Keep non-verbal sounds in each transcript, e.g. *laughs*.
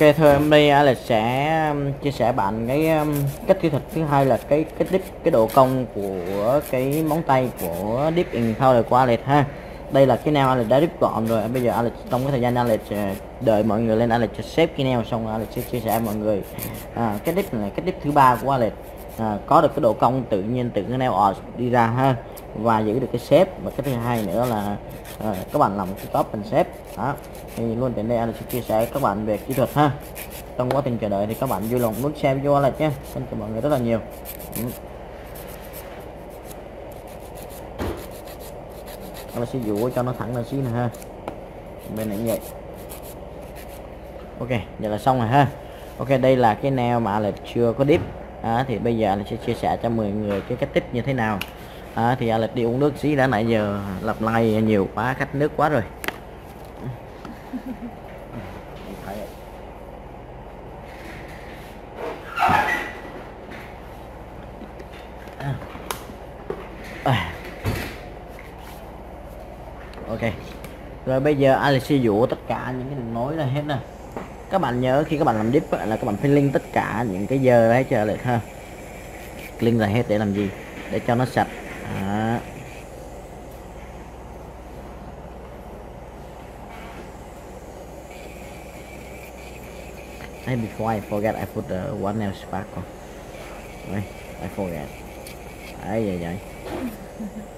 Ok thôi hôm nay à, Alex sẽ um, chia sẻ bạn cái um, cách kỹ thuật thứ hai là cái cái dip cái độ cong của cái móng tay của dip in powder của Alex ha. Đây là cái nail Alex đã dip gọn rồi. Bây giờ Alex trong cái thời gian Alex à, đợi mọi người lên Alex sẽ xếp cái nail xong Alex sẽ chia sẻ mọi người. À, cái dip này cái dip thứ ba của Alex à, có được cái độ cong tự nhiên từ cái nail art đi ra ha. Và giữ được cái shape. Và cái thứ hai nữa là à, các bạn làm cái top and shape đó. Thì luôn đến đây anh sẽ chia sẻ các bạn về kỹ thuật ha. Trong quá trình chờ đợi thì các bạn vui lòng nút xem video lại nhé. Xin cảm ơn mọi người rất là nhiều. Ừ. Nó sẽ dụ cho nó thẳng lên xíu nè ha. Bên này như vậy. Ok vậy là xong rồi ha. Ok đây là cái nail mà là chưa có deep à, thì bây giờ là sẽ chia sẻ cho 10 người cái cách tích như thế nào. À, thì Alex đi uống nước xí đã nãy giờ lặp lại nhiều quá khách nước quá rồi. Ok. Rồi bây giờ Alex sẽ dụ tất cả những cái đường nối là hết nè các bạn nhớ khi các bạn làm dip là các bạn phải link tất cả những cái giờ đấy chờ lại ha. Link là hết để làm gì? Để cho nó sạch. À. Hey, before I forget I put the one nail sparkle Right, I forget. Đấy vậy vậy.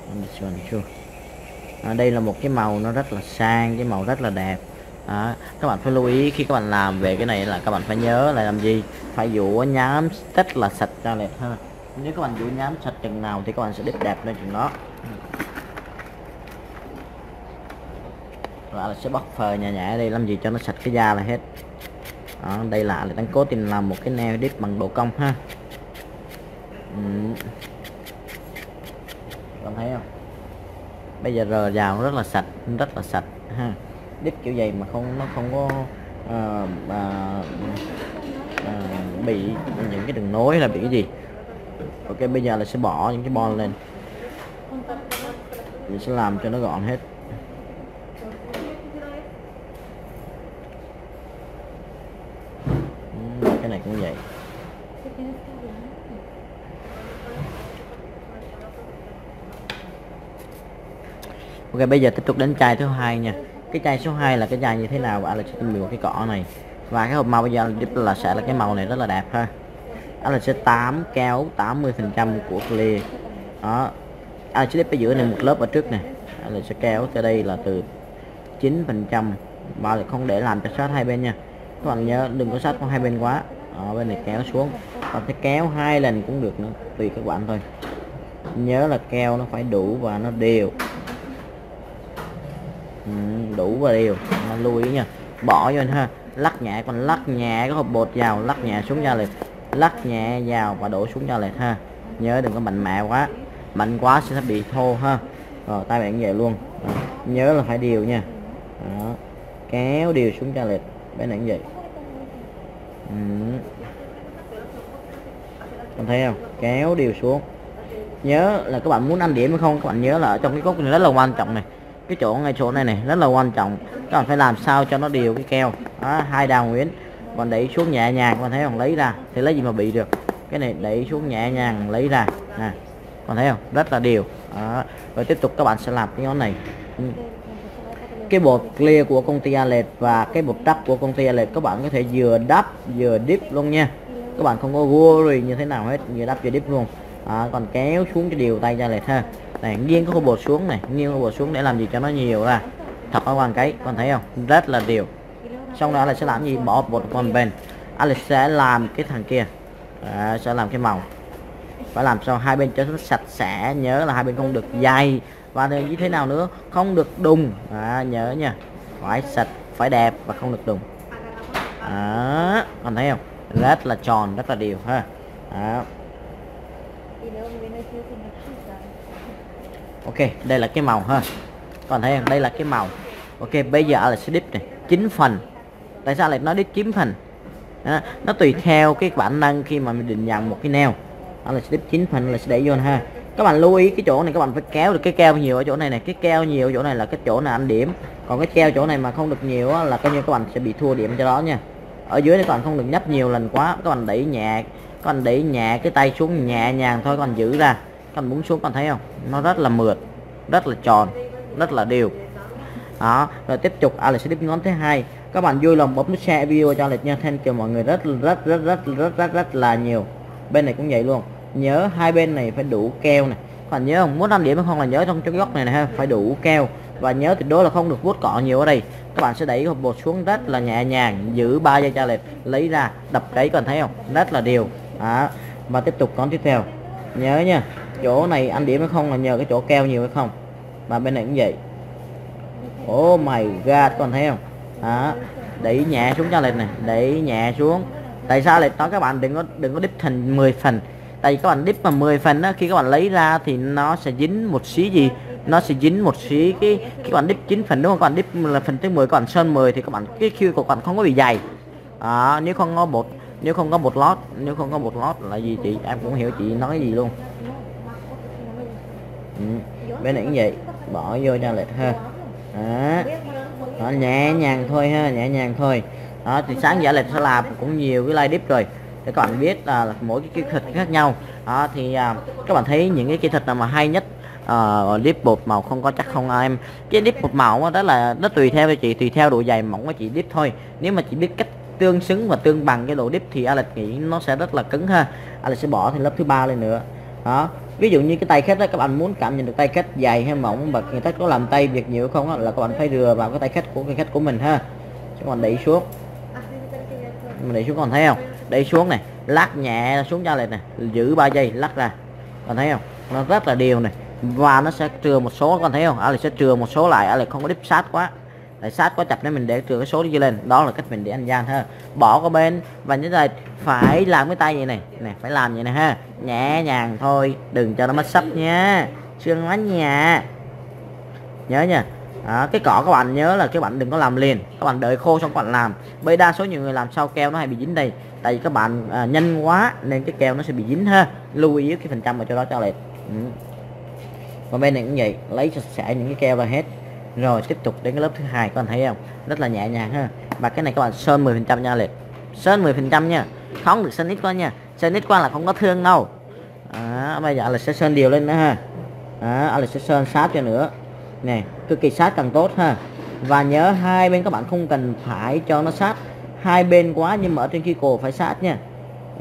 On this one too à, đây là một cái màu nó rất là sang cái màu rất là đẹp à, các bạn phải lưu ý khi các bạn làm về cái này là các bạn phải nhớ là làm gì? Phải dụ nhám rất là sạch ra đẹp ha nếu các bạn dụ nhám sạch chừng nào thì các bạn sẽ đít đẹp lên chừng đó. Là sẽ bóc phờ nhẹ nhẹ đây làm gì cho nó sạch cái da là hết. Đó, đây là đang cố tình làm một cái nail dip bằng độ cong ha. Ừ. các thấy không? Bây giờ rờ vào rất là sạch rất là sạch ha đít kiểu vậy mà không nó không có uh, uh, uh, bị những cái đường nối là bị cái gì? Ok bây giờ là sẽ bỏ những cái bon lên. Mình sẽ làm cho nó gọn hết. Ừ, cái này cũng vậy. Ok bây giờ tiếp tục đến chai thứ hai nha cái chai số 2 là cái chai như thế nào? Và là sẽ tìm hiểu cái cỏ này. Và cái hộp màu bây giờ là sẽ là cái màu này rất là đẹp ha. Anh là sẽ 8 kéo 80 phần trăm của clear. Đó. Anh sẽ ở giữa này một lớp ở trước này Anh là sẽ kéo tới đây là từ 9 phần trăm. Và lại không để làm cho sát hai bên nha. Các bạn nhớ đừng có sát con hai bên quá. Ở bên này kéo xuống. Còn sẽ kéo hai lần cũng được nữa, tùy các bạn thôi. Nhớ là keo nó phải đủ và nó đều ừ, đủ và đều. Nó lưu ý nha bỏ vô ha. Lắc nhẹ còn lắc nhẹ cái hộp bột vào lắc nhẹ xuống ra liền lắc nhẹ vào và đổ xuống ra liền ha. Nhớ đừng có mạnh mẽ quá. Mạnh quá sẽ bị thô ha. Rồi tay bạn vậy luôn. Đó. nhớ là phải đều nha. Đó. kéo đều xuống ra liệt bên này vậy ừ. con thấy không? Kéo đều xuống. Nhớ là các bạn muốn ăn điểm hay không các bạn nhớ là ở trong cái cốt này rất là quan trọng này cái chỗ ngay chỗ này này rất là quan trọng. Các bạn phải làm sao cho nó đều cái keo. Đó, hai đào nguyễn còn đẩy xuống nhẹ nhàng các bạn thấy không? Lấy ra thì lấy gì mà bị được? Cái này đẩy xuống nhẹ nhàng lấy ra. Nè còn thấy không? Rất là đều. Đó. rồi tiếp tục các bạn sẽ làm cái nhóm này. Cái bột clear của công ty Alet và cái bột đắp của công ty Alet các bạn có thể vừa đắp vừa dip luôn nha. Các bạn không có worry như thế nào hết vừa đắp vừa dip luôn. À, còn kéo xuống cái điều tay ra Alet ha này nghiêng cái bột xuống này nghiêng hộp bột xuống để làm gì cho nó nhiều ra. Thật các bạn cái con thấy không? Rất là đều. Xong đó là sẽ làm gì? Bỏ bột con bên. Alex sẽ làm cái thằng kia. À, sẽ làm cái màu. Phải làm sao hai bên cho nó sạch sẽ nhớ là hai bên không được dày. Và như thế nào nữa? Không được đùng. À, nhớ nha. Phải sạch phải đẹp và không được đùng. À, còn thấy không? Rất là tròn rất là đều ha. À ok đây là cái màu ha. Còn thấy không? Đây là cái màu. Ok bây giờ là sẽ này. Chín phần. Tại sao lại nói đến chín phần? Đó, nó tùy theo cái bản năng khi mà mình định dạng một cái neo đó là slip chín phần là sẽ để vô ha. Các bạn lưu ý cái chỗ này các bạn phải kéo được cái keo nhiều ở chỗ này này cái keo nhiều ở chỗ này là cái chỗ là ăn điểm. Còn cái keo chỗ này mà không được nhiều á, là coi như các bạn sẽ bị thua điểm cho đó nha. Ở dưới này các bạn không được nhấp nhiều lần quá. Các bạn đẩy nhẹ các bạn đẩy nhẹ cái tay xuống nhẹ nhàng thôi các bạn giữ ra bạn búng xuống bạn thấy không? Nó rất là mượt, rất là tròn, rất là đều. Đó, rồi tiếp tục Alex sẽ ngón thứ hai. Các bạn vui lòng bấm nút share video cho Alex nha. Thank you mọi người rất rất rất rất rất rất rất là nhiều. Bên này cũng vậy luôn. Nhớ hai bên này phải đủ keo này. Các bạn nhớ không? Muốn năm điểm không là nhớ trong cái góc này này ha. Phải đủ keo. Và nhớ tuyệt đối là không được vuốt cọ nhiều ở đây. Các bạn sẽ đẩy hộp bột xuống rất là nhẹ nhàng, giữ ba dây cho lệch lấy ra, đập cái còn thấy không? Rất là đều. Đó. và tiếp tục con tiếp theo nhớ nha chỗ này ăn điểm hay không là nhờ cái chỗ keo nhiều hay không? Mà bên này cũng vậy. Oh my god còn thấy không? Đó đẩy nhẹ xuống cho lệch này đẩy nhẹ xuống. Tại sao lệch nói các bạn đừng có đừng có đít thành 10 phần? Tại vì các bạn đít mà 10 phần đó khi các bạn lấy ra thì nó sẽ dính một xí gì? Nó sẽ dính một xí cái cái bạn đít 9 phần đúng không? Các bạn đít là phần thứ 10 các bạn sơn 10 thì các bạn cái kêu của bạn không có bị dày. À, nếu không có bột nếu không có một lót nếu không có một lót là gì chị? Em cũng hiểu chị nói gì luôn. Ừ. bên này cũng vậy. Bỏ vô cho lệch ha. Đó. đó nhẹ nhàng thôi ha nhẹ nhàng thôi. Đó thì sáng giả lệch sẽ làm cũng nhiều cái live deep rồi. Để các bạn biết là mỗi cái kỹ thuật khác nhau. Đó, thì à, các bạn thấy những cái kỹ thuật nào mà hay nhất ờ, uh, dip bột màu không có chắc không à em? Cái dip bột màu đó là nó tùy theo chị tùy theo độ dày mỏng của chị dip thôi. Nếu mà chị biết cách tương xứng và tương bằng cái độ dip thì Alex nghĩ nó sẽ rất là cứng ha. Alex sẽ bỏ thêm lớp thứ ba lên nữa. Đó. Ví dụ như cái tay khách đó các bạn muốn cảm nhận được tay khách dày hay mỏng và người ta có làm tay việc nhiều không đó, là các bạn phải rửa vào cái tay khách của cái khách của mình ha. Các bạn đẩy xuống. Mình đẩy xuống còn thấy không? Đẩy xuống này lắc nhẹ xuống cho lên này giữ 3 giây lắc ra. Còn thấy không? Nó rất là đều này. Và nó sẽ trừ một số con thấy không? Alex sẽ trừ một số lại Alex không có đếp sát quá lại sát quá chặt nên mình để trừ cái số đi lên. Đó là cách mình để anh gian ha. Bỏ qua bên và như là phải làm cái tay vậy này. Nè phải làm vậy này ha. Nhẹ nhàng thôi đừng cho nó mất sấp nha. Xương quá nhà. Nhớ nha. À, cái cỏ các bạn nhớ là các bạn đừng có làm liền. Các bạn đợi khô xong các bạn làm. Bởi đa số nhiều người làm sau keo nó hay bị dính đây. Tại vì các bạn à, nhanh quá nên cái keo nó sẽ bị dính ha. Lưu ý cái phần trăm ở chỗ đó cho lệch. Ừ. Và bên này cũng vậy. Lấy sạch sẽ những cái keo ra hết rồi tiếp tục đến cái lớp thứ hai các bạn thấy không? Rất là nhẹ nhàng ha. Và cái này các bạn sơn 10 phần trăm nha liệt sơn 10 phần trăm nha. Không được sơn ít quá nha. Sơn ít quá là không có thương đâu. À, bây giờ là sẽ sơn đều lên nữa ha. À, là sẽ sơn sát cho nữa. Nè cực kỳ sát càng tốt ha. Và nhớ hai bên các bạn không cần phải cho nó sát. Hai bên quá nhưng mà ở trên kia cổ phải sát nha.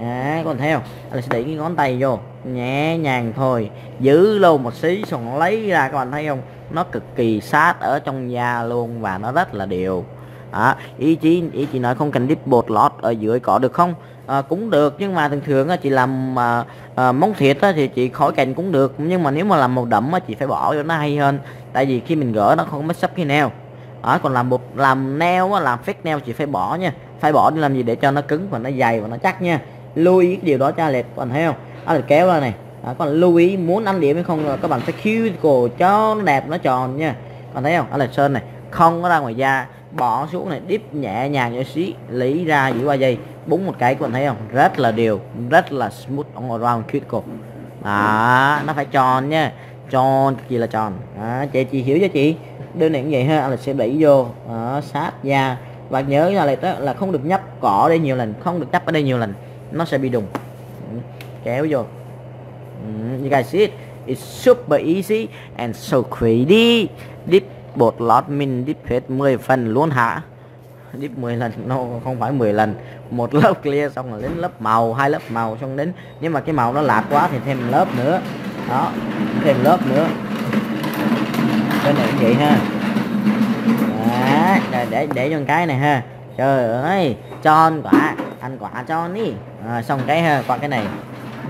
À, còn thấy không? Anh sẽ đẩy cái ngón tay vô nhẹ nhàng thôi. Giữ lâu một xí xong lấy ra các bạn thấy không? Nó cực kỳ sát ở trong da luôn và nó rất là đều. À, ý chí ý chị nói không cần đít bột lót ở dưới cỏ được không? À, cũng được nhưng mà thường thường chị làm à, à, móng thiệt á, thì chị khỏi cành cũng được. Nhưng mà nếu mà làm màu đậm á, chị phải bỏ cho nó hay hơn. Tại vì khi mình gỡ nó không mất sắp khi neo. À, còn làm bột làm neo á, làm phép neo chị phải bỏ nha. Phải bỏ đi làm gì để cho nó cứng và nó dày và nó chắc nha. Lưu ý cái điều đó cho lệch còn thấy không? Alex kéo ra này. Các bạn lưu ý muốn ăn điểm hay không các bạn phải cuticle cho nó đẹp nó tròn nha. Còn thấy không? Alex sơn này. Không có ra ngoài da. Bỏ xuống này đít nhẹ nhàng như xí. Lấy ra giữ 3 giây búng một cái các bạn thấy không? Rất là đều. Rất là smooth. On around cuticle đó nó phải tròn nha. Tròn gì là tròn. Đó, chị chị hiểu cho chị? Đơn này cũng vậy ha. Là sẽ đẩy vô. Đó, sát da. Và nhớ là là không được nhấp cỏ đây nhiều lần. Không được đắp ở đây nhiều lần. Nó sẽ bị đùng kéo vô. Ừ, you guys see it it's super easy and so crazy dip bột lót mình dip hết 10 phần luôn hả? Dip 10 lần nó no, không phải 10 lần. Một lớp clear xong rồi đến lớp màu hai lớp màu xong đến nhưng mà cái màu nó lạc quá thì thêm lớp nữa. Đó thêm lớp nữa. Cái này cũng vậy ha. Đó, để để cho cái này ha. Trời ơi tròn quả ăn quả cho đi à, xong cái ha qua cái này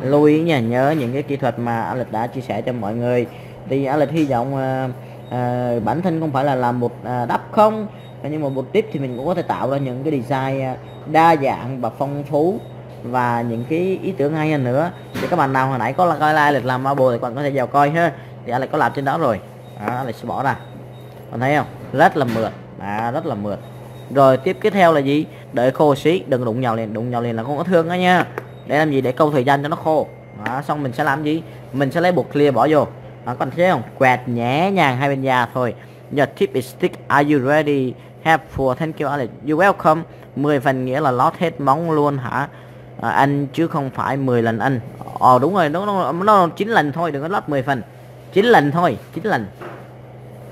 lưu ý nha nhớ những cái kỹ thuật mà anh lịch đã chia sẻ cho mọi người. Thì anh lịch hy vọng uh, uh, bản thân không phải là làm một uh, đắp không nhưng mà một tiếp thì mình cũng có thể tạo ra những cái design đa dạng và phong phú và những cái ý tưởng hay hơn nữa. Thì các bạn nào hồi nãy có là coi like lịch làm bồ thì các bạn có thể vào coi ha. Thì anh lại có làm trên đó rồi. Đó, Alex sẽ bỏ ra. Còn thấy không? Rất là mượt. À, rất là mượt. Rồi tiếp tiếp theo là gì? Đợi khô xí đừng đụng nhau liền. Đụng nhau liền là không có thương đó nha để làm gì? Để câu thời gian cho nó khô. Đó, xong mình sẽ làm gì? Mình sẽ lấy bột clear bỏ vô. Đó, còn thấy không? Quẹt nhẹ nhàng hai bên da thôi. Giờ tip is stick are you ready? Have for thank you Alex. You welcome. 10 phần nghĩa là lót hết móng luôn hả? À, anh chứ không phải 10 lần anh ờ đúng rồi. Nó nó, nó 9 lần thôi. Đừng có lót 10 phần. 9 lần thôi. 9 lần.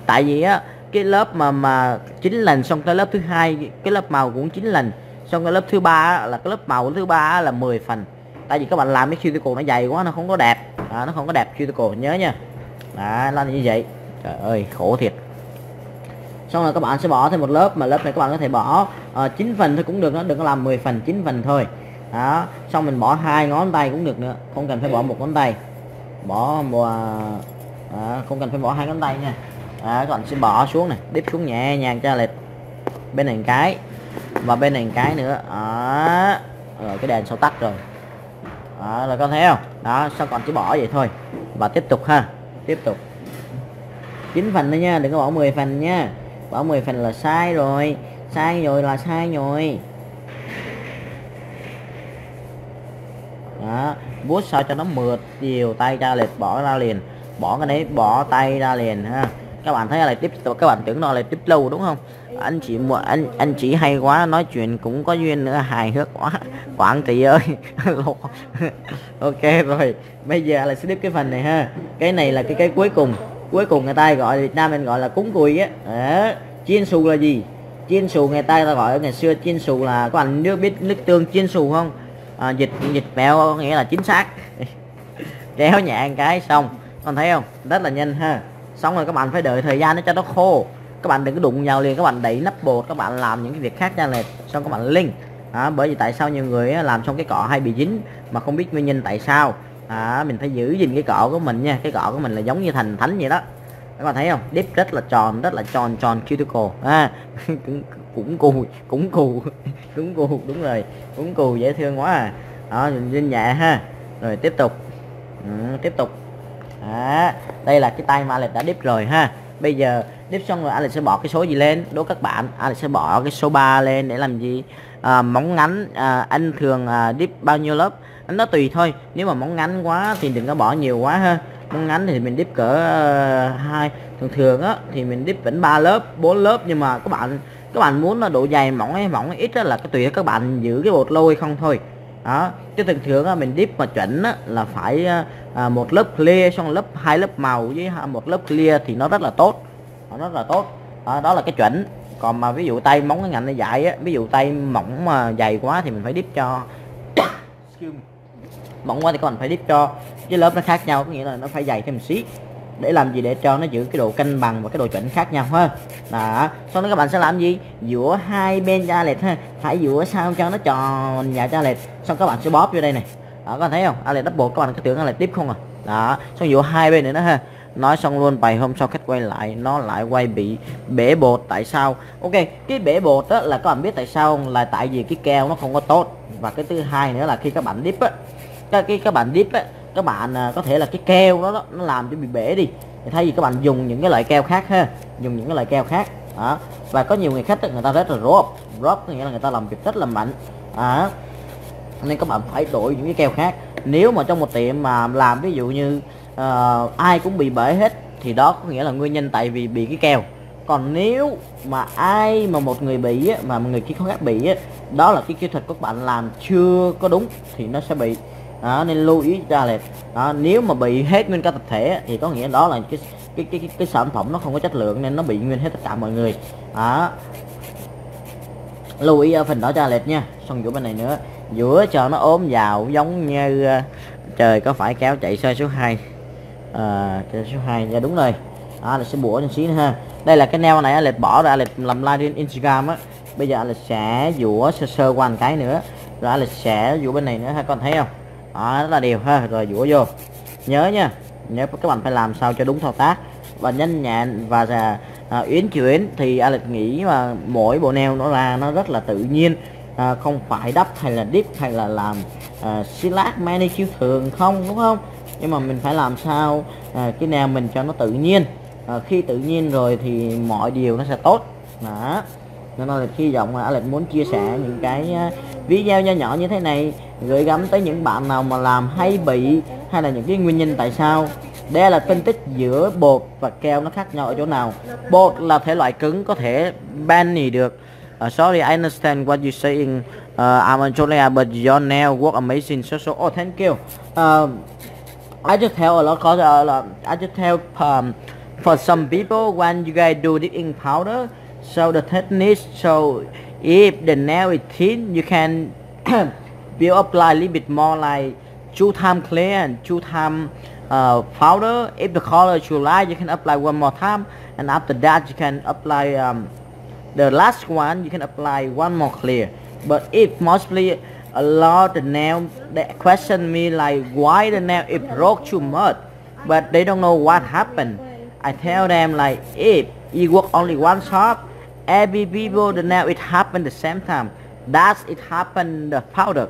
Tại vì á cái lớp mà mà 9 lần xong tới lớp thứ hai cái lớp màu cũng 9 lần xong cái lớp thứ ba là cái lớp màu thứ ba là 10 phần. Tại vì các bạn làm cái cuticle nó dày quá nó không có đẹp. À, nó không có đẹp cuticle nhớ nha. Đó là như vậy. Trời ơi khổ thiệt. Xong rồi các bạn sẽ bỏ thêm một lớp mà lớp này các bạn có thể bỏ ờ, uh, 9 phần thôi cũng được nó đừng có làm 10 phần 9 phần thôi. Đó xong mình bỏ hai ngón tay cũng được nữa không cần phải bỏ một ngón tay. Bỏ một à, không cần phải bỏ hai ngón tay nha. À, các bạn sẽ bỏ xuống này đếp xuống nhẹ nhàng cho lệch bên này cái và bên này cái nữa. Đó. Rồi cái đèn sau tắt rồi. Đó là có thấy không? Đó, sao còn chỉ bỏ vậy thôi. Và tiếp tục ha. Tiếp tục. 9 phần thôi nha, đừng có bỏ 10 phần nha. Bỏ 10 phần là sai rồi. Sai rồi là sai rồi. Đó. Vuốt sao cho nó mượt chiều tay ra lệch bỏ ra liền. Bỏ cái đấy, bỏ tay ra liền ha. Các bạn thấy là tiếp các bạn tưởng nó là tiếp lâu đúng không? Anh chị muộn anh anh chị hay quá nói chuyện cũng có duyên nữa hài hước quá. Quảng tỷ ơi. *laughs* Ok rồi bây giờ là sẽ tiếp cái phần này ha. Cái này là cái cái cuối cùng. Cuối cùng người ta gọi Việt Nam mình gọi là cúng cùi á. À, chiên xù là gì? Chiên xù người ta, ta gọi ngày xưa chiên xù là các bạn nước biết nước tương chiên xù không? À, dịch dịch mèo nghĩa là chính xác. *laughs* Kéo nhẹ cái xong. Con thấy không? Rất là nhanh ha. Xong rồi các bạn phải đợi thời gian nó cho nó khô các bạn đừng có đụng nhau liền các bạn đẩy nắp bột các bạn làm những cái việc khác ra lệch xong các bạn link. À, bởi vì tại sao nhiều người làm xong cái cọ hay bị dính mà không biết nguyên nhân tại sao. À, mình phải giữ gìn cái cọ của mình nha cái cọ của mình là giống như thành thánh vậy đó. Các bạn thấy không? Deep rất là tròn rất là tròn tròn cuticle. À, *laughs* cũng cù cũng cù cũng cù *laughs* đúng rồi cũng cù dễ thương quá à. Đó nhìn nhẹ ha. Rồi tiếp tục. Ừ, tiếp tục. À, đây là cái tay ma Alex đã deep rồi ha. Bây giờ tiếp xong rồi Alex sẽ bỏ cái số gì lên? Đố các bạn Alex sẽ bỏ cái số 3 lên để làm gì? À, móng ngắn à, anh thường à, dip bao nhiêu lớp? Anh nó tùy thôi nếu mà móng ngắn quá thì đừng có bỏ nhiều quá ha. Móng ngắn thì mình dip cỡ uh, hai. Thường thường á thì mình dip vẫn ba lớp bốn lớp nhưng mà các bạn các bạn muốn là độ dày mỏng hay mỏng hay ít á là cái tùy các bạn giữ cái bột lâu hay không thôi. Đó chứ thường thường á, mình dip mà chuẩn á, là phải à, à, một lớp clear xong lớp hai lớp màu với à, một lớp clear thì nó rất là tốt nó rất là tốt. Đó, đó là cái chuẩn. Còn mà ví dụ tay móng cái ngành nó dài á ví dụ tay mỏng mà dày quá thì mình phải dip cho *coughs* mỏng quá thì bạn phải dip cho cái lớp nó khác nhau có nghĩa là nó phải dày thêm một xí. Để làm gì? Để cho nó giữ cái độ cân bằng và cái độ chuẩn khác nhau ha. Đó. Sau đó các bạn sẽ làm gì? Giữa hai bên ra lệch ha. Phải giữa sao cho nó tròn và ra lệch xong các bạn sẽ bóp vô đây này. Đó các bạn thấy không? Lệch double các bạn cứ tưởng lệch tiếp không à? Đó. Xong giữa hai bên nữa đó ha nói xong luôn bài hôm sau khách quay lại nó lại quay bị bể bột. Tại sao? Ok cái bể bột đó là các bạn biết tại sao không? Là tại vì cái keo nó không có tốt. Và cái thứ hai nữa là khi các bạn dip á cái cái các bạn dip á các bạn à, có thể là cái keo đó, đó nó làm cho bị bể đi. Thì thay vì các bạn dùng những cái loại keo khác ha dùng những cái loại keo khác đó. Và có nhiều người khách người ta rất là rốp rốp nghĩa là người ta làm việc rất là mạnh đó. Nên các bạn phải đổi những cái keo khác. Nếu mà trong một tiệm mà làm ví dụ như uh, ai cũng bị bể hết thì đó có nghĩa là nguyên nhân tại vì bị cái keo còn nếu mà ai mà một người bị á, mà một người kia khác bị á, đó là cái kỹ thuật của các bạn làm chưa có đúng thì nó sẽ bị đó, nên lưu ý ra là đó, nếu mà bị hết nguyên cả tập thể thì có nghĩa đó là cái cái cái cái, cái sản phẩm nó không có chất lượng nên nó bị nguyên hết tất cả mọi người. Đó. Lưu ý ở phần đó cho lệch nha. Xong giữa bên này nữa giữa cho nó ốm vào giống như ờ, trời có phải kéo chạy xe số 2 à, số 2 dạ đúng rồi. Đó là sẽ bủa cho xí nữa ha. Đây là cái neo này lệch bỏ ra lệch làm like trên Instagram á. Bây giờ là sẽ dũa sơ sơ qua một cái nữa. Rồi là sẽ dũa bên này nữa ha con thấy không? Đó rất là đều ha. Rồi dũa vô. Nhớ nha. Nhớ các bạn phải làm sao cho đúng thao tác. Và nhanh nhẹn và à, à, yến chuyển thì Alex nghĩ mà mỗi bộ neo nó ra nó rất là tự nhiên. À, không phải đắp hay là dip hay là làm à, silat manicure thường không đúng không? Nhưng mà mình phải làm sao à, cái nào mình cho nó tự nhiên à, khi tự nhiên rồi thì mọi điều nó sẽ tốt đó nên là hy vọng là Alex muốn chia sẻ những cái à, video nho nhỏ như thế này gửi gắm tới những bạn nào mà làm hay bị hay là những cái nguyên nhân tại sao đây là phân tích giữa bột và keo nó khác nhau ở chỗ nào bột là thể loại cứng có thể bani được Uh, sorry, I understand what you saying. Uh, I'm Antonia, but your nail work amazing. So, so, oh, thank you. uh, I just tell a lot, cause uh, I just tell um, for some people when you guys do the ink powder, so the technique, so if the nail is thin, you can *coughs* will apply a little bit more like two time clear and two time uh, powder. If the color is you like, you can apply one more time, and after that you can apply um, the last one you can apply one more clear but if mostly a lot the nail they question me like why the nail it broke too much. But they don't know what happened. I tell them like if you work only one shop every people the nail it happened the same time. That's it happened the powder.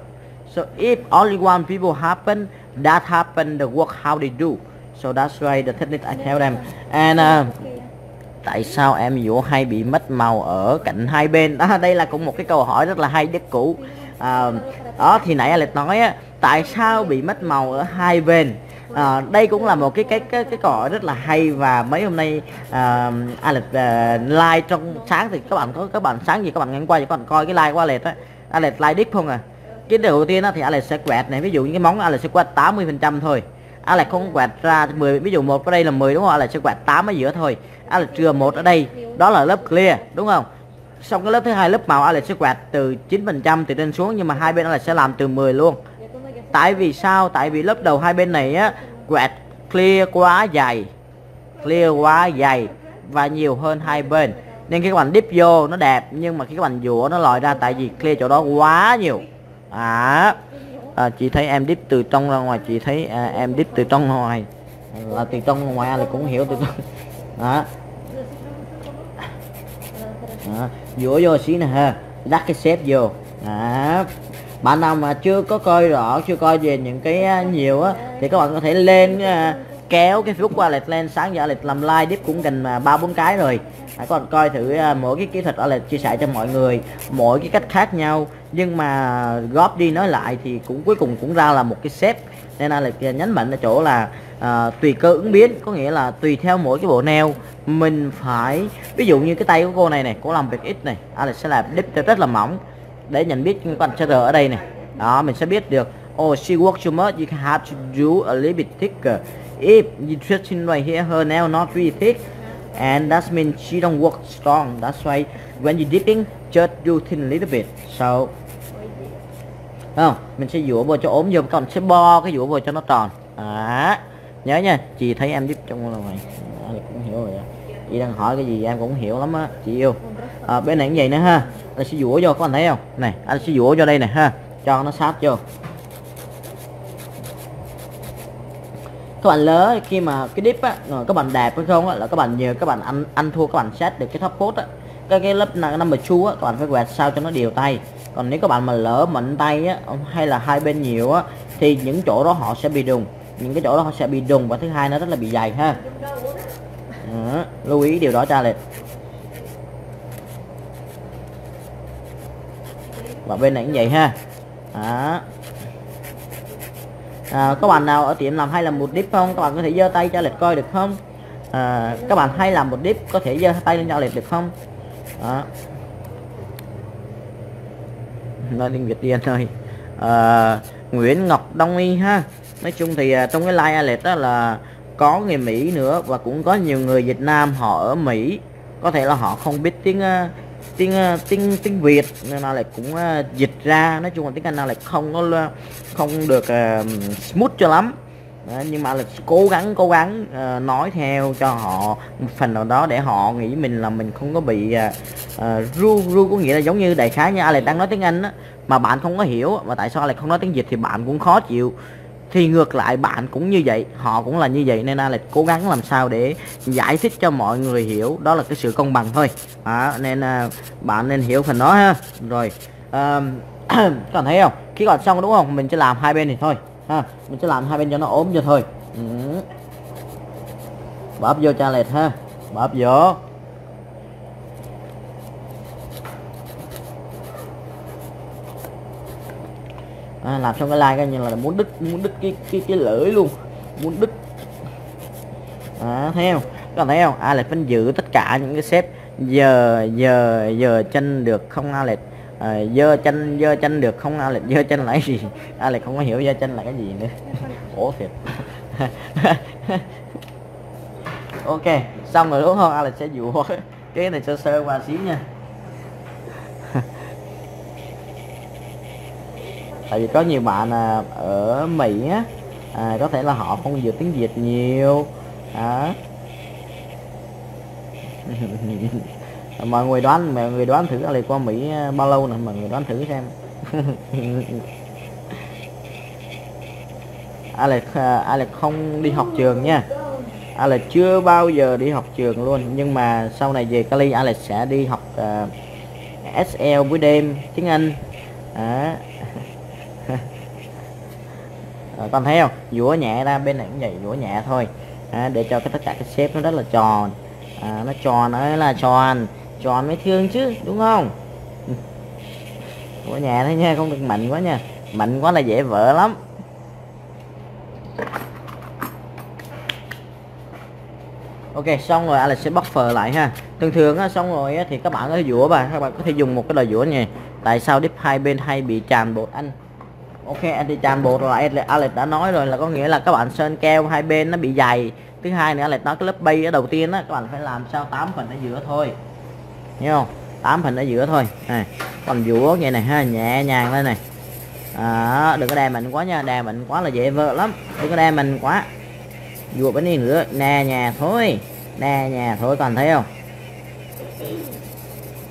So if only one people happen that happen the work how they do. So that's why the technique I tell them. And uh, tại sao em dũa hay bị mất màu ở cạnh hai bên? Đó *laughs* đây là cũng một cái câu hỏi rất là hay rất cũ à, đó thì nãy Alex nói á tại sao bị mất màu ở hai bên? À, đây cũng là một cái cái cái cái cỏ rất là hay và mấy hôm nay à, Alex à, like trong sáng thì các bạn có các bạn sáng gì các bạn ngang qua thì các bạn coi cái like của Alex á. Alex like deep không à? Cái đầu tiên á thì Alex sẽ quẹt này ví dụ những cái món Alex sẽ quẹt 80 phần trăm thôi. Alex không quẹt ra 10 ví dụ một ở đây là 10 đúng không? Alex sẽ quẹt 8 ở giữa thôi. Alex trừ một ở đây đó là lớp clear đúng không? Xong cái lớp thứ hai lớp màu Alex sẽ quẹt từ 9% từ trên xuống nhưng mà hai bên Alex sẽ làm từ 10 luôn. Tại vì sao? Tại vì lớp đầu hai bên này á quẹt clear quá dày clear quá dày và nhiều hơn hai bên. Nên khi các bạn dip vô nó đẹp nhưng mà khi các bạn dũa nó lòi ra tại vì clear chỗ đó quá nhiều. À, à chị thấy em dip từ trong ra ngoài chị thấy à, em dip từ trong ngoài. Là từ trong ngoài là cũng hiểu từ trong. Đó. À dũa vô xí nè ha. Đắt cái xếp vô. Đó. Bạn nào mà chưa có coi rõ, chưa coi về những cái à, nhiều á, thì các bạn có thể lên à, kéo cái facebook qua lịch lên. Sáng giờ lịch làm like tiếp cũng gần à, ba bốn cái rồi hãy còn coi thử à, mỗi cái kỹ thuật ở là chia sẻ cho mọi người mỗi cái cách khác nhau. Nhưng mà góp đi nói lại thì cũng cuối cùng cũng ra là một cái xếp. Nên là nhấn mạnh ở chỗ là à, tùy cơ ứng biến có nghĩa là tùy theo mỗi cái bộ neo. Mình phải ví dụ như cái tay của cô này này cô làm việc ít này à, Alex sẽ làm dip rất là mỏng. Để nhận biết những con r ở đây này. Đó mình sẽ biết được oh she works too much you have to do a little bit thicker. If you stretching right here her nail not really thick and that means she don't work strong. That's why when you dipping just do thin a little bit. So không mình sẽ dũa vô cho ốm vô còn sẽ bo cái dũa vô cho nó tròn. À nhớ nha chị thấy em giúp trong là mày à, cũng hiểu rồi. Chị đang hỏi cái gì em cũng hiểu lắm á chị yêu. À, bên này cũng vậy nữa ha. Anh sẽ dũa vô các anh thấy không? Này anh sẽ dũa vô đây này ha. Cho nó sát vô. Các bạn lớn khi mà cái dip á rồi các bạn đẹp hay không á là các bạn nhờ các bạn ăn ăn thua các bạn set được cái top code á. Cái cái lớp number chu á các bạn phải quẹt sao cho nó đều tay. Còn nếu các bạn mà lỡ mạnh tay á hay là hai bên nhiều á thì những chỗ đó họ sẽ bị đùng. Những cái chỗ đó họ sẽ bị đùng và thứ hai nó rất là bị dày ha. Ừ, lưu ý điều đó cho liệt và bên này cũng vậy ha. Đó. À, À, các bạn nào ở tiệm làm hay làm một dip không? Các bạn có thể giơ tay cho lịch coi được không? À, các bạn hay làm một dip có thể giơ tay lên cho lịch được không? Đó. Nói tiếng việt điên thôi à, nguyễn ngọc đông y ha. Nói chung thì à, trong cái like alert đó là có người Mỹ nữa và cũng có nhiều người Việt Nam họ ở Mỹ. Có thể là họ không biết tiếng uh, tiếng ờ, tiếng tiếng Việt nên là lại cũng ờ, dịch ra. Nói chung là tiếng Anh lại không có không được uh, smooth cho lắm. Đó, nhưng mà là cố gắng cố gắng uh, nói theo cho họ một phần nào đó để họ nghĩ mình là mình không có bị uh, ru ru có nghĩa là giống như đại khái như Alex đang nói tiếng Anh á mà bạn không có hiểu mà tại sao Alex không nói tiếng Việt thì bạn cũng khó chịu thì ngược lại bạn cũng như vậy họ cũng là như vậy nên Alex cố gắng làm sao để giải thích cho mọi người hiểu đó là cái sự công bằng thôi. À, nên à, bạn nên hiểu phần đó ha. Rồi uh, còn *clears throat* thấy không? Khi còn xong đúng không? Mình sẽ làm hai bên thì thôi ha. Mình sẽ làm hai bên cho nó ốm cho thôi. Ừ. bóp vô cha lệch ha. Bóp vô. À, làm xong cái like coi như là muốn đứt muốn đứt cái cái cái lưỡi luôn. Muốn đứt. À, thấy không? Các bạn thấy không? Ai lại phân giữ tất cả những cái xếp. Giờ giờ giờ chân được không Alex? À, dơ chân dơ chân được không Alex? Dơ chân là cái gì? Alex không có hiểu dơ chân là cái gì nữa. Khổ thiệt. *laughs* Ok xong rồi đúng không? Alex sẽ dụ *laughs* cái này sơ sơ qua xíu nha. Tại vì có nhiều bạn à, ở Mỹ á à, có thể là họ không hiểu tiếng Việt nhiều à. *laughs* mọi người đoán mọi người đoán thử Alex qua Mỹ à, bao lâu nè mọi người đoán thử xem *laughs* Alex à, Alex không đi học trường nha Alex chưa bao giờ đi học trường luôn nhưng mà sau này về Cali Alex sẽ đi học à, uh, SL buổi đêm tiếng Anh à à, con thấy không? Dũa nhẹ ra bên này cũng vậy dũa nhẹ thôi. À, để cho cái tất cả cái xếp nó rất là tròn. À, nó tròn nó là tròn. Tròn mới thương chứ đúng không? *laughs* Dũa nhẹ thôi nha không được mạnh quá nha. Mạnh quá là dễ vỡ lắm. Ok xong rồi Alex sẽ buffer lại ha. Thường thường á xong rồi á, thì các bạn có thể dũa và các bạn có thể dùng một cái loại dũa này. Tại sao đít hai bên hay bị tràn bột anh ok anh thì tràn bột rồi Alex đã nói rồi là có nghĩa là các bạn sơn keo hai bên nó bị dày. Thứ hai nữa Alex nói cái lớp bay ở đầu tiên á các bạn phải làm sao 8 phần ở giữa thôi. Hiểu không? 8 phần ở giữa thôi. Này còn dũa vậy này ha nhẹ nhàng lên này. À, đừng có đè mạnh quá nha đè mạnh quá là dễ vỡ lắm. Đừng có đè mạnh quá. Dùa bên đi nữa nè nhà thôi. Nè nhà thôi còn thấy không?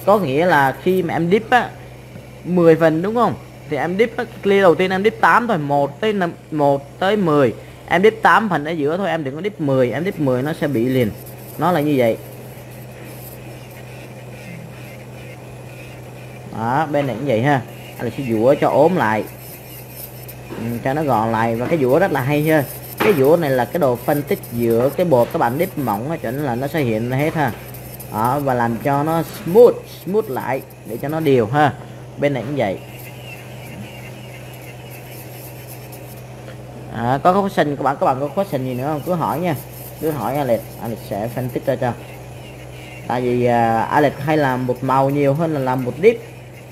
Có nghĩa là khi mà em dip á 10 phần đúng không? Thì em dip clear đầu tiên em dip 8 thôi 1 tới 5, 1 tới 10 em dip 8 phần ở giữa thôi em đừng có dip 10 em dip 10 nó sẽ bị liền. Nó là như vậy. Đó bên này cũng vậy ha. Anh sẽ dũa cho ốm lại. Ừ, cho nó gọn lại. Và cái dũa rất là hay ha. Cái dũa này là cái đồ phân tích giữa cái bột các bạn dip mỏng cho nên là nó sẽ hiện hết ha. Đó, và làm cho nó smooth smooth lại để cho nó đều ha. Bên này cũng vậy. À, có question các bạn các bạn có question gì nữa không? Cứ hỏi nha. Cứ hỏi Alex. Alex sẽ phân tích ra cho. Tại vì uh, Alex hay làm một màu nhiều hơn là làm một dip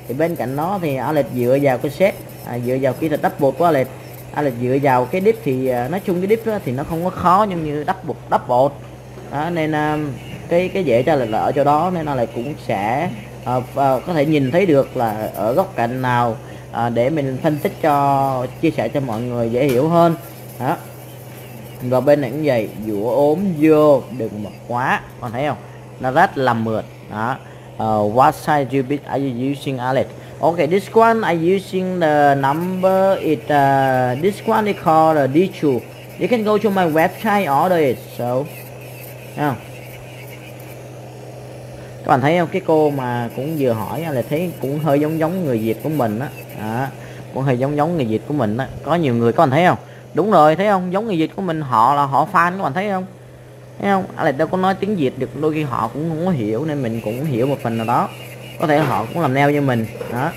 thì bên cạnh đó thì Alex dựa vào cái set à, dựa vào kỹ thuật đắp bột của Alex. Alex dựa vào cái dip thì à, nói chung cái dip đó thì nó không có khó nhưng như đắp bột đắp bột. Đó, nên uh, cái cái dễ cho là ở chỗ đó nên là cũng sẽ uh, uh, có thể nhìn thấy được là ở góc cạnh nào à, để mình phân tích cho chia sẻ cho mọi người dễ hiểu hơn. Đó. Và bên này cũng vậy dũa ốm vô đừng mật quá. Còn thấy không? Nó rất là mượt. Đó. Uh, what size you bit are you using Alex? Okay this one i using the number it uh, this one is called the D2 you can go to my website order it. So yeah. các bạn thấy không? Cái cô mà cũng vừa hỏi là thấy cũng hơi giống giống người Việt của mình á đó. Cũng hơi giống giống người Việt của mình đó có nhiều người các bạn thấy không? Đúng rồi thấy không? Giống người Việt của mình họ là họ fan các bạn thấy không? Thấy không? À, là đâu có nói tiếng Việt được đôi khi họ cũng không có hiểu nên mình cũng hiểu một phần nào đó. Có thể họ cũng làm neo như mình. Đó.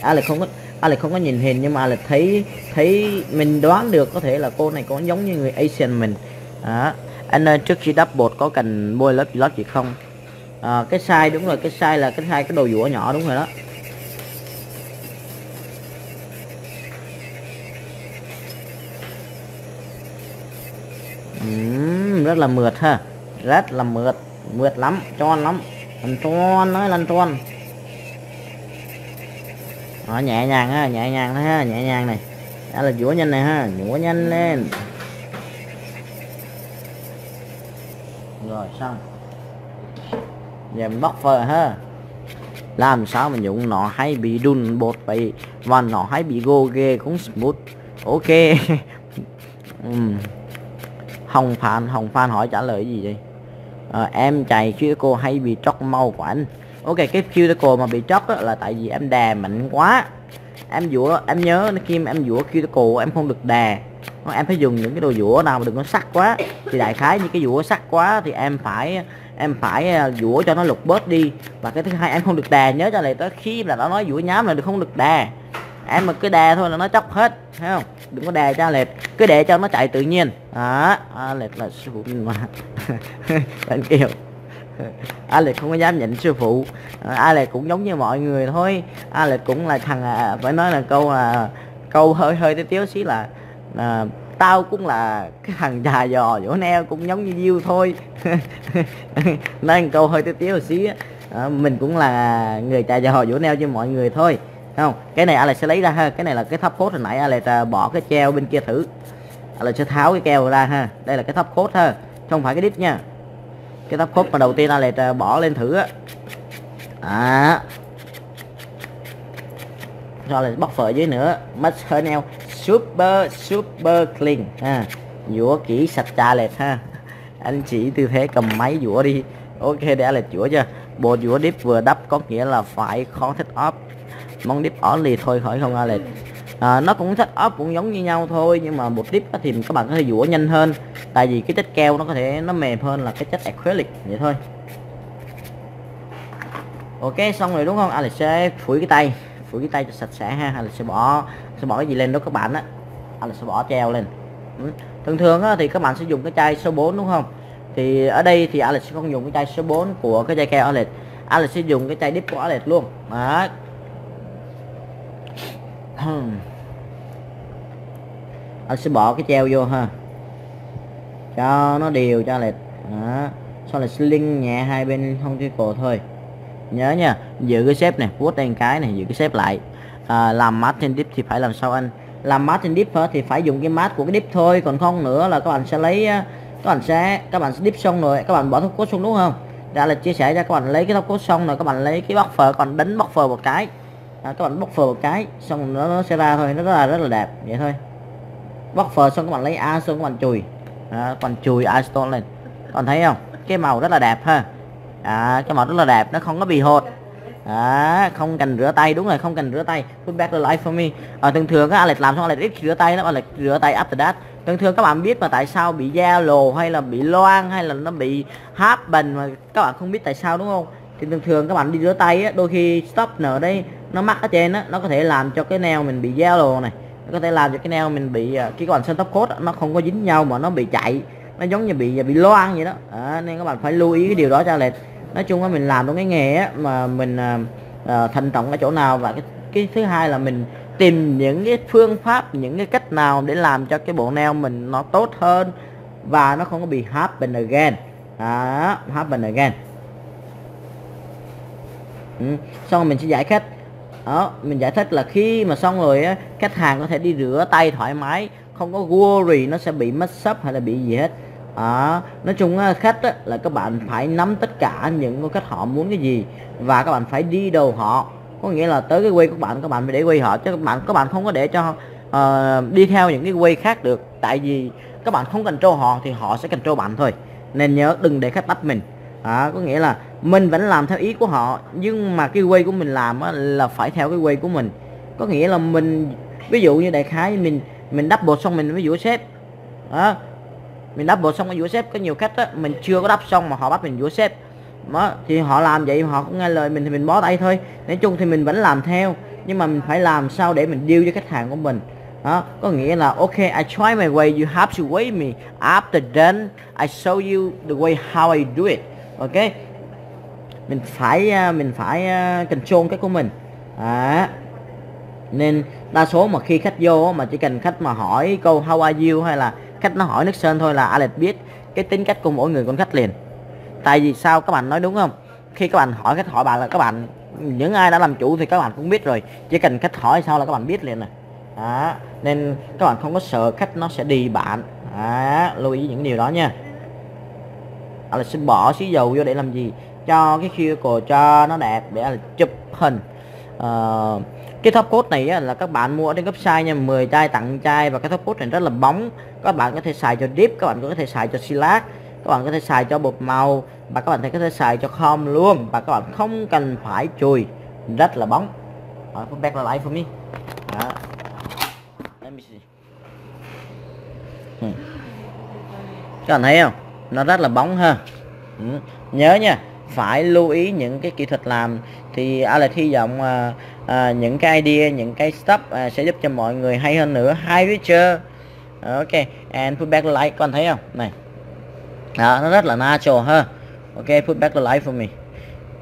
Alex không có Alex không có nhìn hình nhưng mà Alex thấy thấy mình đoán được có thể là cô này có giống như người Asian mình. Đó. anh ơi trước khi đắp bột có cần bôi lớp lót gì không? À, cái size đúng rồi cái size là cái size cái đồ dũa nhỏ đúng rồi đó. Uhm, rất là mượt ha. Rất là mượt mượt lắm tròn lắm. Lăn tròn nói lăn tròn. Đó, nhẹ nhàng ha nhẹ nhàng thôi ha nhẹ nhàng này. Đó là dũa nhanh này ha dũa nhanh lên. Rồi xong giờ mình bóc phở ha. Làm sao mà dụng nọ hay bị đun bột vậy? Và nọ hay bị gô ghê cũng smooth? Ok. Uhm. *laughs* hồng phan hồng phan hỏi trả lời gì vậy? À, em chạy chứ cô hay bị tróc mau của anh? Ok cái cuticle mà bị tróc là tại vì em đè mạnh quá. Em dũa em nhớ khi em dũa cuticle em không được đè. Em phải dùng những cái đồ dũa nào mà đừng có sắc quá. Thì đại khái như cái dũa sắc quá thì em phải em phải à, dũa cho nó lục bớt đi. Và cái thứ hai em không được đè nhớ cho này tới khi là nó nói dũa nhám là được không được đè. Em mà cứ đè thôi là nó chóc hết thấy không? Đừng có đè cho lệch cứ để cho nó chạy tự nhiên. Đó Alex là sư phụ mình mà bạn kêu Alex không có dám nhận sư phụ. Alex cũng giống như mọi người thôi. Alex cũng là thằng à, phải nói là câu là câu hơi hơi tí tiếu xí là à, tao cũng là cái thằng già dò vỗ neo cũng giống như diêu thôi. *laughs* Nói câu hơi tí tiếu xí à, mình cũng là người già dò vỗ neo cho mọi người thôi không? Cái này Alex sẽ lấy ra ha cái này là cái thấp cốt hồi nãy Alex à, bỏ cái treo bên kia thử. Alex sẽ tháo cái keo ra ha đây là cái thấp cốt ha không phải cái đít nha. Cái thấp cốt mà đầu tiên Alex à, bỏ lên thử á. À rồi là bóc phở dưới nữa mất hơi neo super super clean ha. Dũa kỹ sạch trà lệt ha. Anh chỉ tư thế cầm máy dũa đi. Ok đã lệch dũa chưa bộ dũa dip vừa đắp có nghĩa là phải khó thích off món dip ở lì thôi khỏi không lệch. À, nó cũng thích off cũng giống như nhau thôi nhưng mà một dip thì các bạn có thể dũa nhanh hơn. Tại vì cái chất keo nó có thể nó mềm hơn là cái chất acrylic vậy thôi. Ok xong rồi đúng không? Alex sẽ phủi cái tay. Phủi cái tay cho sạch sẽ ha Alex sẽ bỏ sẽ bỏ cái gì lên đó các bạn á. Anh sẽ bỏ treo lên. Ừ. thường thường á, thì các bạn sẽ dùng cái chai số 4 đúng không? Thì ở đây thì Alex sẽ không dùng cái chai số 4 của cái chai keo Alex. Alex sẽ dùng cái chai dip của Alex luôn. Đó. *clears throat* Anh sẽ bỏ cái treo vô ha. Cho nó đều cho Alex. Đó. Sau là sling nhẹ hai bên không cái cổ thôi. Nhớ nha giữ cái xếp này vuốt đen cái này giữ cái xếp lại à, làm mát trên dip thì phải làm sao anh làm mát trên dip thì phải dùng cái mát của cái dip thôi còn không nữa là các bạn sẽ lấy các bạn sẽ các bạn sẽ dip xong rồi các bạn bỏ thuốc cốt xuống đúng không đã là chia sẻ cho các bạn lấy cái thuốc cốt xong rồi các bạn lấy cái bóc phở còn đánh bóc phở một cái à, các bạn bóc phở một cái xong nó, nó sẽ ra thôi nó rất là rất là đẹp vậy thôi bóc phở xong các bạn lấy a xong các bạn chùi à, bạn chùi a stone lên còn thấy không cái màu rất là đẹp ha à, cái màu rất là đẹp nó không có bị hột à, không cần rửa tay đúng rồi không cần rửa tay. Put back the life for me. À, thường thường các Alex làm xong Alex ít rửa tay lắm Alex rửa tay after that. Thường thường các bạn biết mà tại sao bị da lồ hay là bị loang hay là nó bị háp bần mà các bạn không biết tại sao đúng không? Thì thường thường các bạn đi rửa tay á, đôi khi stop nở đây nó mắc ở trên á nó có thể làm cho cái neo mình bị da lồ này nó có thể làm cho cái neo mình bị ờ, cái còn bạn sơn tóc cốt nó không có dính nhau mà nó bị chạy. Nó giống như bị bị loang vậy đó. À, nên các bạn phải lưu ý cái điều đó cho Alex nói chung là mình làm trong cái nghề á, mà mình à, à, thành trọng ở chỗ nào và cái, cái thứ hai là mình tìm những cái phương pháp những cái cách nào để làm cho cái bộ nail mình nó tốt hơn và nó không có bị happen again. Đó happen again. Ừ. xong rồi mình sẽ giải thích. Đó mình giải thích là khi mà xong rồi á khách hàng có thể đi rửa tay thoải mái không có worry nó sẽ bị mất sấp hay là bị gì hết à, nói chung khách á, là các bạn phải nắm tất cả những khách họ muốn cái gì và các bạn phải đi đầu họ. Có nghĩa là tới cái quay của bạn các bạn phải để quay họ chứ các bạn các bạn không có để cho uh, đi theo những cái quay khác được. Tại vì các bạn không cần trô họ thì họ sẽ cần trô bạn thôi. Nên nhớ đừng để khách bắt mình. À, có nghĩa là mình vẫn làm theo ý của họ nhưng mà cái quay của mình làm á, là phải theo cái quay của mình. Có nghĩa là mình ví dụ như đại khái mình mình đắp bột xong mình ví dụ xếp đó mình đắp bộ xong cái giữa xếp có nhiều khách á mình chưa có đắp xong mà họ bắt mình giữa xếp. Đó thì họ làm vậy họ cũng nghe lời mình thì mình bó tay thôi. Nói chung thì mình vẫn làm theo nhưng mà mình phải làm sao để mình deal với khách hàng của mình. Đó có nghĩa là ok I try my way you have to wait me after then I show you the way how I do it. Ok? Mình phải à, mình phải à, control cái của mình. À, nên đa số mà khi khách vô mà chỉ cần khách mà hỏi câu how are you hay là khách nó hỏi nước sơn thôi là Alex biết cái tính cách của mỗi người con khách liền. Tại vì sao các bạn nói đúng không? Khi các bạn hỏi khách hỏi bạn là các bạn những ai đã làm chủ thì các bạn cũng biết rồi chỉ cần khách hỏi sao là các bạn biết liền này đó. nên các bạn không có sợ khách nó sẽ đi bạn. Đó. lưu ý những điều đó nha. Alex sẽ bỏ xí dầu vô để làm gì? Cho cái khi của cho nó đẹp để là chụp hình. Uh, cái top code này á, là các bạn mua ở trên website nha 10 chai tặng chai và cái top code này rất là bóng các bạn có thể xài cho dip các bạn có thể xài cho silat các bạn có thể xài cho bột màu và các bạn có thể xài cho com luôn và các bạn không cần phải chùi rất là bóng put back lại for me đó. Let me see. Ừ. các bạn thấy không nó rất là bóng ha ừ. nhớ nha phải lưu ý những cái kỹ thuật làm thì Alex hy vọng uh, à, những cái idea những cái stuff à, sẽ giúp cho mọi người hay hơn nữa. Hay feature à, ok. And put back the light. Con thấy không? Này. Đó, nó rất là natural ha. Ok put back the light for me.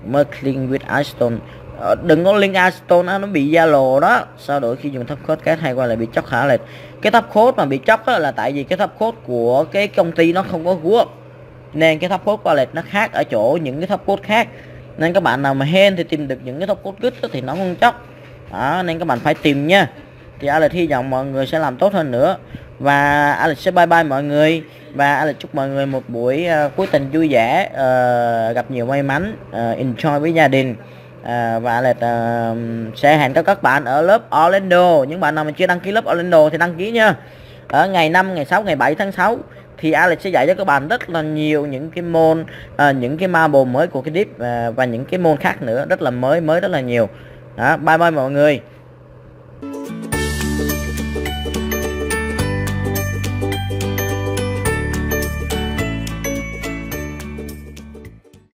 Merge with Aston. Ờ, đừng có link Aston nó bị da lồ đó. Sau đổi khi dùng thấp code cái hay qua lại bị chóc hả lệch cái thấp code mà bị chóc là tại vì cái thấp code của cái công ty nó không có group. Nên cái thấp code qua lệch nó khác ở chỗ những cái thấp code khác nên các bạn nào mà hên thì tìm được những cái top cốt kích thì nó không chóc. Đó, nên các bạn phải tìm nha. Thì Alex hy vọng mọi người sẽ làm tốt hơn nữa. Và Alex sẽ bye bye mọi người. Và Alex chúc mọi người một buổi uh, cuối tuần vui vẻ uh, gặp nhiều may mắn uh, enjoy với gia đình. Uh, và Alex uh, sẽ hẹn các các bạn ở lớp Orlando. Những bạn nào mà chưa đăng ký lớp Orlando thì đăng ký nha. Ở ngày 5 ngày 6 ngày 7 tháng 6 thì Alex sẽ dạy cho các bạn rất là nhiều những cái môn à, những cái marble mới của cái deep à, và những cái môn khác nữa rất là mới mới rất là nhiều. Đó bye bye mọi người.